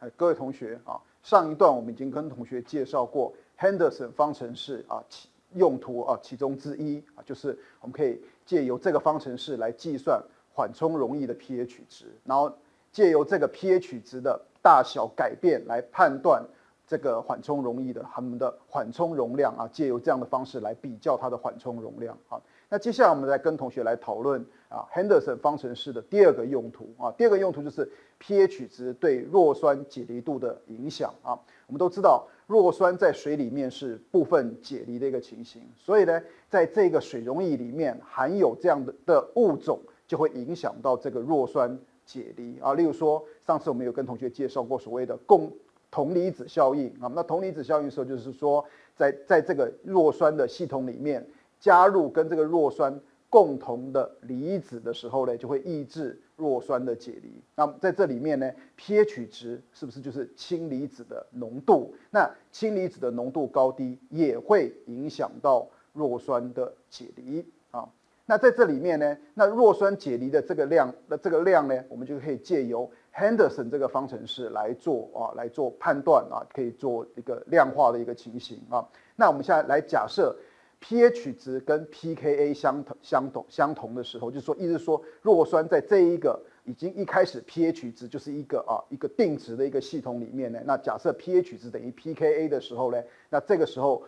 哎，各位同学啊，上一段我们已经跟同学介绍过 Henderson 方程式啊，其用途啊其中之一啊，就是我们可以借由这个方程式来计算缓冲容易的 pH 值，然后借由这个 pH 值的大小改变来判断这个缓冲容易的它们的缓冲容量啊，借由这样的方式来比较它的缓冲容量啊。那接下来我们再跟同学来讨论啊，Henderson 方程式的第二个用途啊，第二个用途就是 pH 值对弱酸解离度的影响啊。我们都知道弱酸在水里面是部分解离的一个情形，所以呢，在这个水溶液里面含有这样的的物种，就会影响到这个弱酸解离啊。例如说，上次我们有跟同学介绍过所谓的共同离子效应啊，那同离子效应的时候，就是说在在这个弱酸的系统里面。加入跟这个弱酸共同的离子的时候呢，就会抑制弱酸的解离。那在这里面呢，pH 值是不是就是氢离子的浓度？那氢离子的浓度高低也会影响到弱酸的解离啊。那在这里面呢，那弱酸解离的这个量，那这个量呢，我们就可以借由 Henderson 这个方程式来做啊，来做判断啊，可以做一个量化的一个情形啊。那我们现在来假设。pH 值跟 pKa 相同相同相同的时候，就是说，意思说，弱酸在这一个已经一开始 pH 值就是一个啊一个定值的一个系统里面呢，那假设 pH 值等于 pKa 的时候呢，那这个时候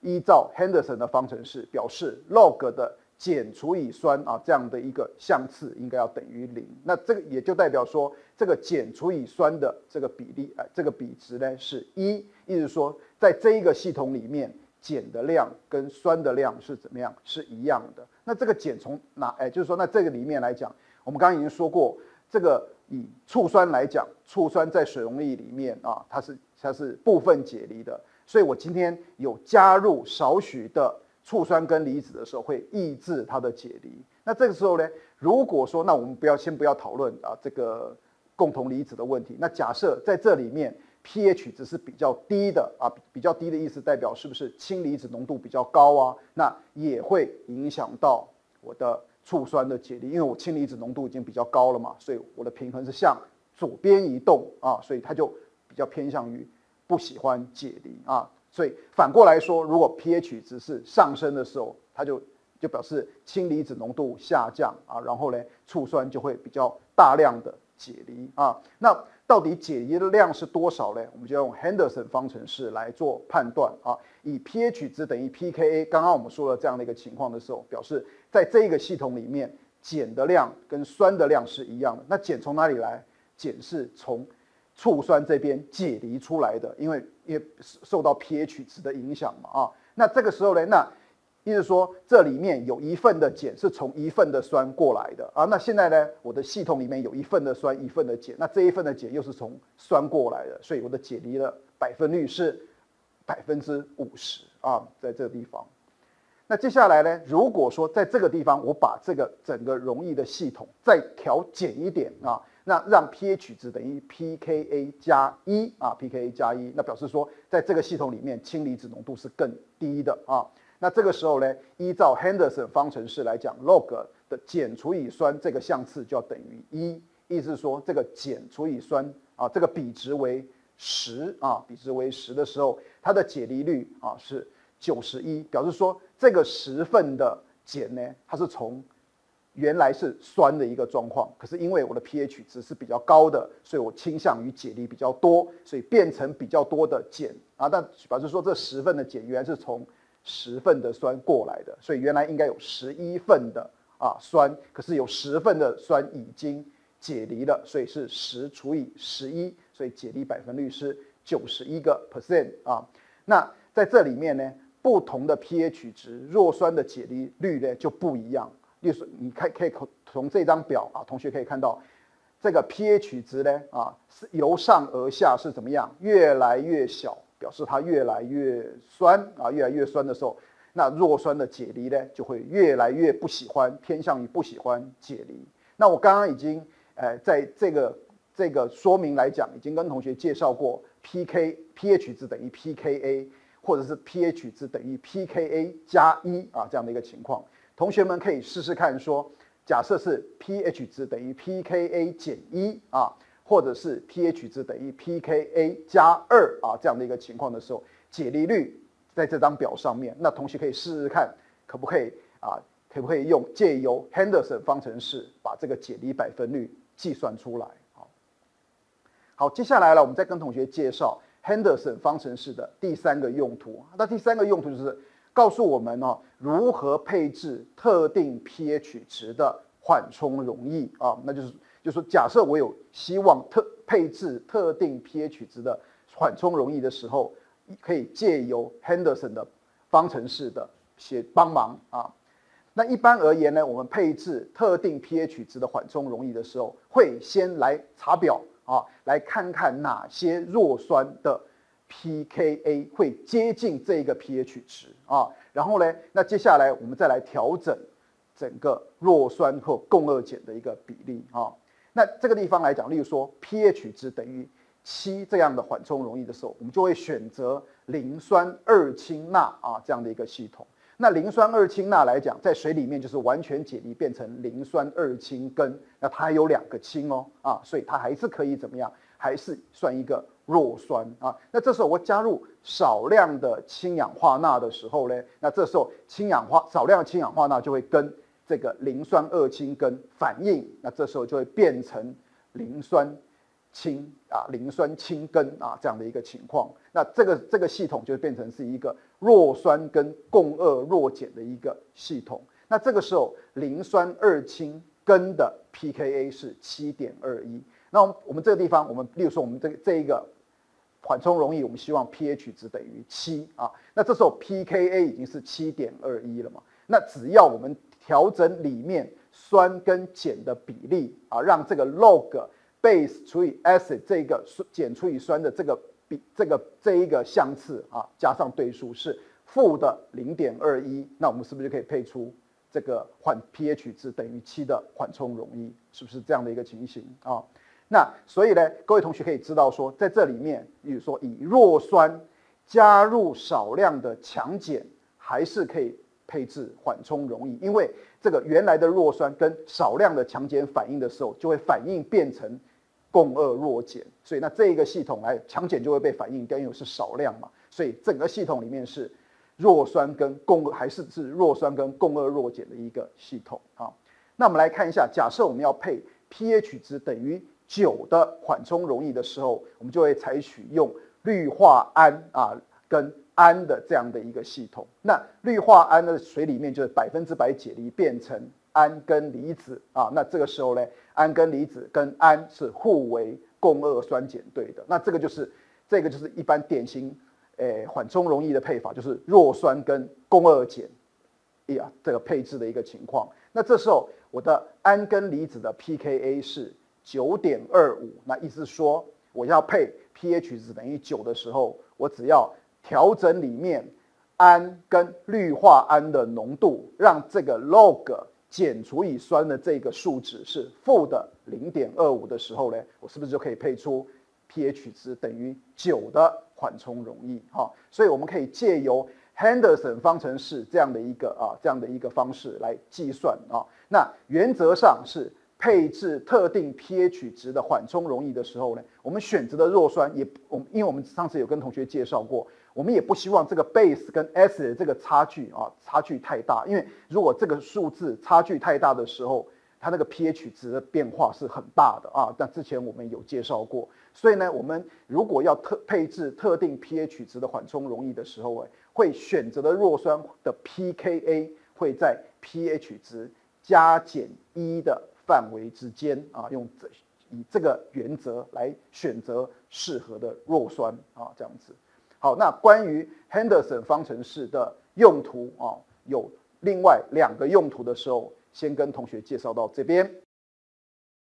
依照 Henderson 的方程式表示 log 的碱除以酸啊这样的一个相次应该要等于零，那这个也就代表说这个碱除以酸的这个比例哎这个比值呢是一，意思说在这一个系统里面。碱的量跟酸的量是怎么样？是一样的。那这个碱从哪？哎，就是说，那这个里面来讲，我们刚刚已经说过，这个以醋酸来讲，醋酸在水溶液里面啊，它是它是部分解离的。所以我今天有加入少许的醋酸根离子的时候，会抑制它的解离。那这个时候呢，如果说，那我们不要先不要讨论啊这个共同离子的问题。那假设在这里面。pH 值是比较低的啊，比较低的意思代表是不是氢离子浓度比较高啊？那也会影响到我的醋酸的解离，因为我氢离子浓度已经比较高了嘛，所以我的平衡是向左边移动啊，所以它就比较偏向于不喜欢解离啊。所以反过来说，如果 pH 值是上升的时候，它就就表示氢离子浓度下降啊，然后呢，醋酸就会比较大量的解离啊。那到底解离的量是多少呢？我们就用 Henderson 方程式来做判断啊。以 pH 值等于 pKa，刚刚我们说了这样的一个情况的时候，表示在这个系统里面，碱的量跟酸的量是一样的。那碱从哪里来？碱是从醋酸这边解离出来的，因为因为受到 pH 值的影响嘛啊。那这个时候呢，那意思说，这里面有一份的碱是从一份的酸过来的啊。那现在呢，我的系统里面有一份的酸，一份的碱，那这一份的碱又是从酸过来的，所以我的解离的百分率是百分之五十啊，在这个地方。那接下来呢，如果说在这个地方我把这个整个溶液的系统再调碱一点啊，那让 pH 值等于 pKa 加一啊，pKa 加一，那表示说在这个系统里面氢离子浓度是更低的啊。那这个时候呢，依照 Henderson 方程式来讲，log 的碱除以酸这个相次就要等于一，意思是说这个碱除以酸啊，这个比值为十啊，比值为十的时候，它的解离率啊是九十一，表示说这个十份的碱呢，它是从原来是酸的一个状况，可是因为我的 pH 值是比较高的，所以我倾向于解离比较多，所以变成比较多的碱啊，但表示说这十份的碱原来是从十份的酸过来的，所以原来应该有十一份的啊酸，可是有十份的酸已经解离了，所以是十除以十一，所以解离百分率是九十一个 percent 啊。那在这里面呢，不同的 pH 值弱酸的解离率呢就不一样。例如，你看可以从这张表啊，同学可以看到这个 pH 值呢啊是由上而下是怎么样，越来越小。表示它越来越酸啊，越来越酸的时候，那弱酸的解离呢就会越来越不喜欢，偏向于不喜欢解离。那我刚刚已经，呃，在这个这个说明来讲，已经跟同学介绍过，pK pH 值等于 pKa，或者是 pH 值等于 pKa 加一啊这样的一个情况。同学们可以试试看，说假设是 pH 值等于 pKa 减一啊或者是 pH 值等于 pKa 加二啊这样的一个情况的时候，解离率在这张表上面，那同学可以试试看，可不可以啊？可不可以用借由 Henderson 方程式把这个解离百分率计算出来？好，好，接下来呢，我们再跟同学介绍 Henderson 方程式的第三个用途。那第三个用途就是告诉我们哦，如何配置特定 pH 值的缓冲溶液啊？那就是，就是说，假设我有希望特配置特定 pH 值的缓冲溶液的时候，可以借由 Henderson 的方程式的写帮忙啊。那一般而言呢，我们配置特定 pH 值的缓冲溶液的时候，会先来查表啊，来看看哪些弱酸的 pKa 会接近这个 pH 值啊，然后呢，那接下来我们再来调整整个弱酸或共轭碱的一个比例啊。那这个地方来讲，例如说 pH 值等于七这样的缓冲溶液的时候，我们就会选择磷酸二氢钠啊这样的一个系统。那磷酸二氢钠来讲，在水里面就是完全解离变成磷酸二氢根，那它还有两个氢哦，啊，所以它还是可以怎么样？还是算一个弱酸啊。那这时候我加入少量的氢氧化钠的时候呢，那这时候氢氧化少量氢氧化钠就会跟这个磷酸二氢根反应，那这时候就会变成磷酸。氢啊，磷酸氢根啊，这样的一个情况，那这个这个系统就变成是一个弱酸根共轭弱碱的一个系统。那这个时候磷酸二氢根的 pKa 是七点二一。那我们这个地方，我们例如说我们这这一个缓冲溶液，我们希望 pH 值等于七啊。那这时候 pKa 已经是七点二一了嘛？那只要我们调整里面酸跟碱的比例啊，让这个 log base 除以 acid 这个酸碱除以酸的这个比这个这一个相次啊，加上对数是负的零点二一，那我们是不是就可以配出这个缓 pH 值等于七的缓冲溶液？是不是这样的一个情形啊？那所以呢，各位同学可以知道说，在这里面，比如说以弱酸加入少量的强碱，还是可以配置缓冲溶液，因为这个原来的弱酸跟少量的强碱反应的时候，就会反应变成。共二弱碱，所以那这一个系统来强碱就会被反应掉，因为是少量嘛，所以整个系统里面是弱酸跟共还是是弱酸跟共二弱碱的一个系统啊。那我们来看一下，假设我们要配 pH 值等于九的缓冲溶液的时候，我们就会采取用氯化铵啊跟氨的这样的一个系统。那氯化铵的水里面就是百分之百解离变成。氨跟离子啊，那这个时候呢，氨跟离子跟氨是互为共轭酸碱对的，那这个就是这个就是一般典型诶缓冲溶液的配法，就是弱酸跟共轭碱，呀这个配置的一个情况。那这时候我的氨跟离子的 pKa 是九点二五，那意思说我要配 pH 值等于九的时候，我只要调整里面氨跟氯化铵的浓度，让这个 log 减除以酸的这个数值是负的零点二五的时候呢，我是不是就可以配出 pH 值等于九的缓冲溶液？哈，所以我们可以借由 Henderson 方程式这样的一个啊这样的一个方式来计算啊。那原则上是配置特定 pH 值的缓冲溶液的时候呢，我们选择的弱酸也我们因为我们上次有跟同学介绍过。我们也不希望这个 base 跟 acid 的这个差距啊，差距太大，因为如果这个数字差距太大的时候，它那个 pH 值的变化是很大的啊。但之前我们有介绍过，所以呢，我们如果要特配置特定 pH 值的缓冲溶液的时候，哎，会选择的弱酸的 pKa 会在 pH 值加减一的范围之间啊，用这以这个原则来选择适合的弱酸啊，这样子。好，那关于 Henderson 方程式的用途啊，有另外两个用途的时候，先跟同学介绍到这边。